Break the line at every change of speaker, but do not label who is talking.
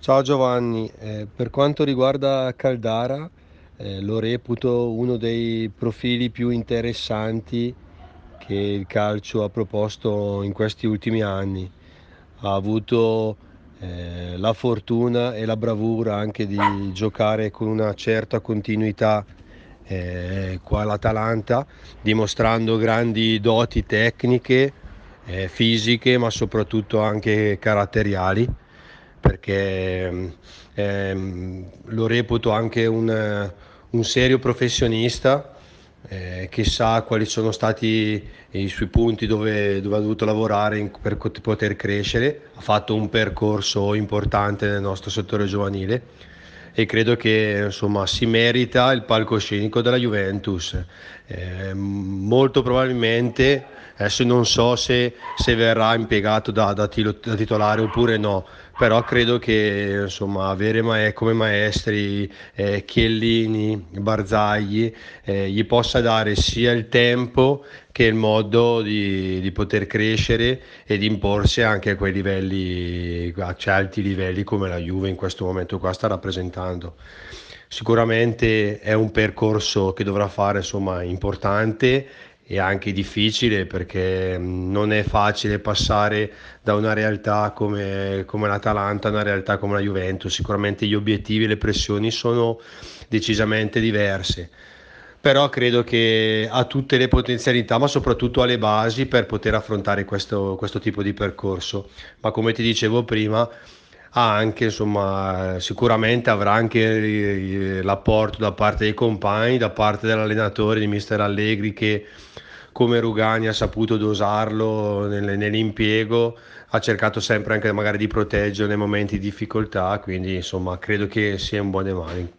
Ciao Giovanni, eh, per quanto riguarda Caldara, eh, lo reputo uno dei profili più interessanti che il calcio ha proposto in questi ultimi anni. Ha avuto eh, la fortuna e la bravura anche di giocare con una certa continuità eh, qua all'Atalanta, dimostrando grandi doti tecniche, eh, fisiche, ma soprattutto anche caratteriali perché ehm, lo reputo anche un, un serio professionista eh, che sa quali sono stati i suoi punti dove, dove ha dovuto lavorare in, per poter crescere, ha fatto un percorso importante nel nostro settore giovanile e credo che insomma, si merita il palcoscenico della Juventus. Eh, molto probabilmente, adesso non so se, se verrà impiegato da, da, da, titolare oppure no, però credo che insomma, avere ma- come maestri eh, Chiellini, Barzagli eh, gli possa dare sia il tempo che il modo di, di, poter crescere e di imporsi anche a quei livelli, a alti livelli come la Juve in questo momento qua sta rappresentando. Sicuramente è un percorso che dovrà fare insomma, importante e anche difficile perché non è facile passare da una realtà come, come l'Atalanta a una realtà come la Juventus. Sicuramente gli obiettivi e le pressioni sono decisamente diverse però credo che ha tutte le potenzialità, ma soprattutto ha le basi per poter affrontare questo, questo tipo di percorso. Ma come ti dicevo prima, ha anche, insomma, sicuramente avrà anche l'apporto da parte dei compagni, da parte dell'allenatore di mister Allegri che come Rugani ha saputo dosarlo nell'impiego, ha cercato sempre anche magari di proteggerlo nei momenti di difficoltà, quindi insomma credo che sia in buone mani.